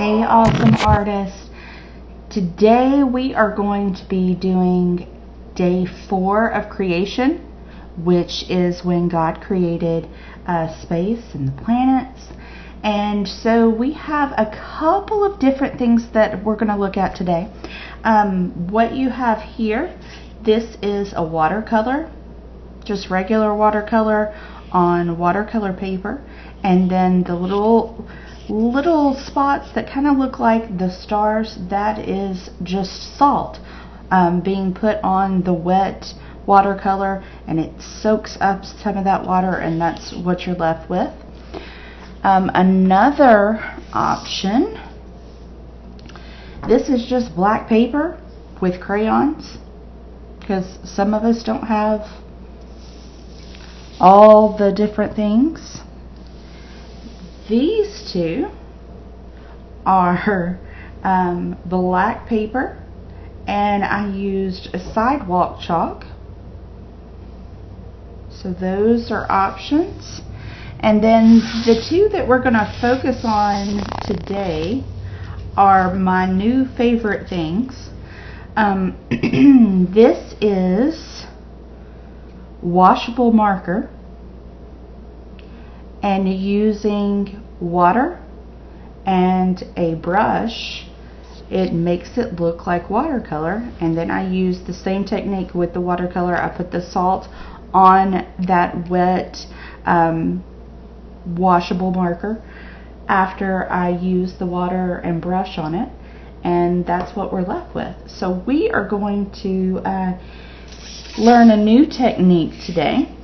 Hey, awesome artists. Today we are going to be doing day four of creation, which is when God created uh, space and the planets. And so we have a couple of different things that we're going to look at today. Um, what you have here, this is a watercolor, just regular watercolor on watercolor paper. And then the little little spots that kind of look like the stars, that is just salt um, being put on the wet watercolor and it soaks up some of that water and that's what you're left with. Um, another option, this is just black paper with crayons because some of us don't have all the different things. These two are um, black paper and I used a sidewalk chalk. So those are options. And then the two that we're going to focus on today are my new favorite things. Um, this is washable marker and using water and a brush it makes it look like watercolor. And then I use the same technique with the watercolor. I put the salt on that wet um, washable marker after I use the water and brush on it. And that's what we're left with. So we are going to uh, learn a new technique today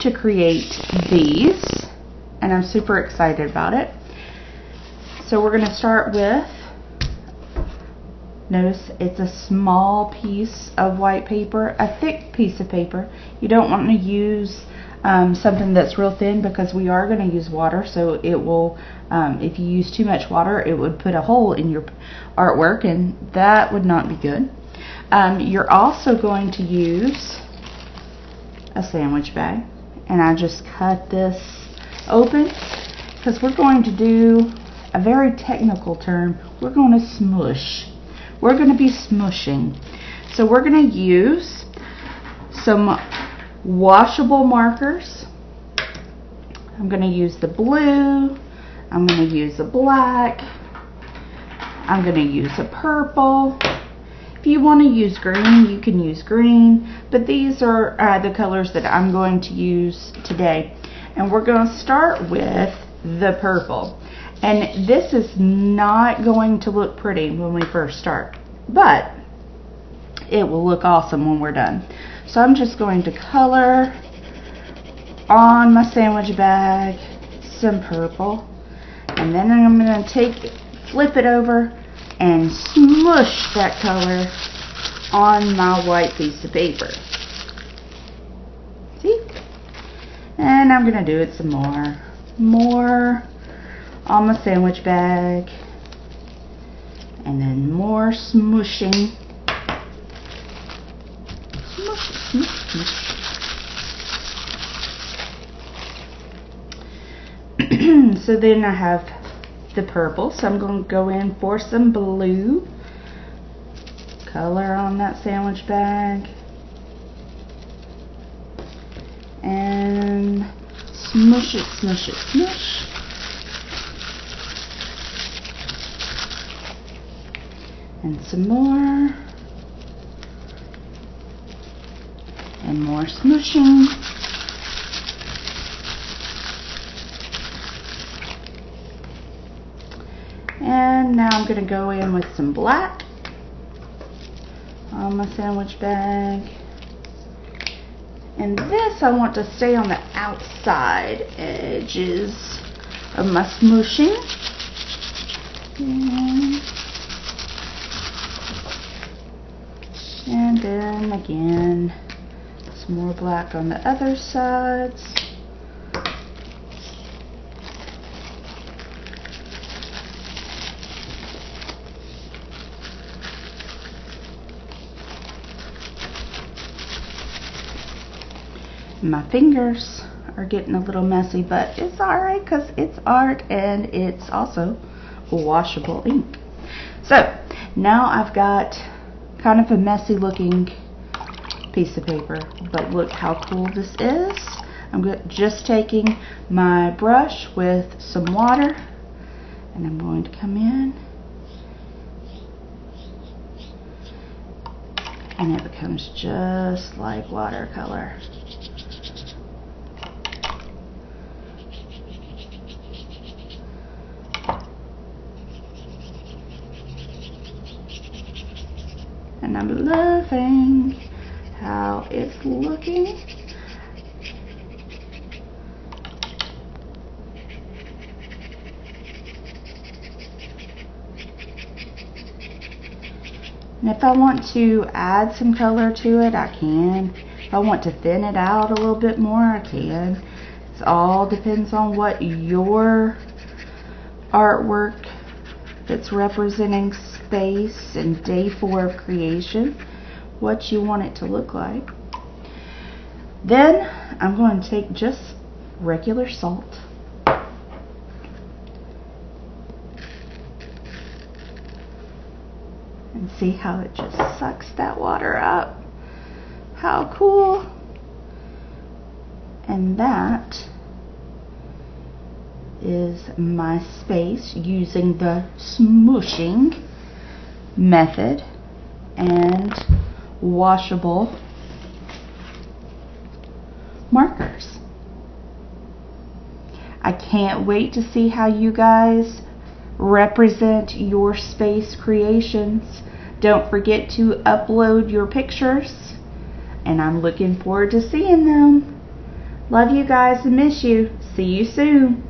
to create these and I'm super excited about it. So we're going to start with, notice it's a small piece of white paper, a thick piece of paper. You don't want to use um, something that's real thin because we are going to use water so it will um, if you use too much water it would put a hole in your artwork and that would not be good um, you're also going to use a sandwich bag and I just cut this open because we're going to do a very technical term. We're going to smush. We're going to be smushing. So we're going to use some washable markers. I'm going to use the blue. I'm going to use a black. I'm going to use a purple. If you want to use green, you can use green, but these are uh, the colors that I'm going to use today. And we're going to start with the purple. And this is not going to look pretty when we first start, but it will look awesome when we're done. So I'm just going to color on my sandwich bag some purple. And then I'm going to take, flip it over and smush that color on my white piece of paper. See? And I'm going to do it some more. More on my sandwich bag. And then more smushing. Smush, smush, smush. so then I have the purple. So I'm going to go in for some blue. Color on that sandwich bag. And smush it, smush it, smush. And some more. And more smushing. And now I'm going to go in with some black on my sandwich bag. And this I want to stay on the outside edges of my smooshing. And, and then again, some more black on the other sides. My fingers are getting a little messy, but it's alright because it's art and it's also washable ink. So now I've got kind of a messy looking piece of paper, but look how cool this is. I'm just taking my brush with some water and I'm going to come in and it becomes just like watercolor. And I'm loving how it's looking. And if I want to add some color to it, I can. If I want to thin it out a little bit more, I can. It all depends on what your artwork that's representing space and day four of creation, what you want it to look like. Then I'm going to take just regular salt and see how it just sucks that water up. How cool. And that is my space using the smooshing method and washable markers. I can't wait to see how you guys represent your space creations. Don't forget to upload your pictures, and I'm looking forward to seeing them. Love you guys and miss you. See you soon.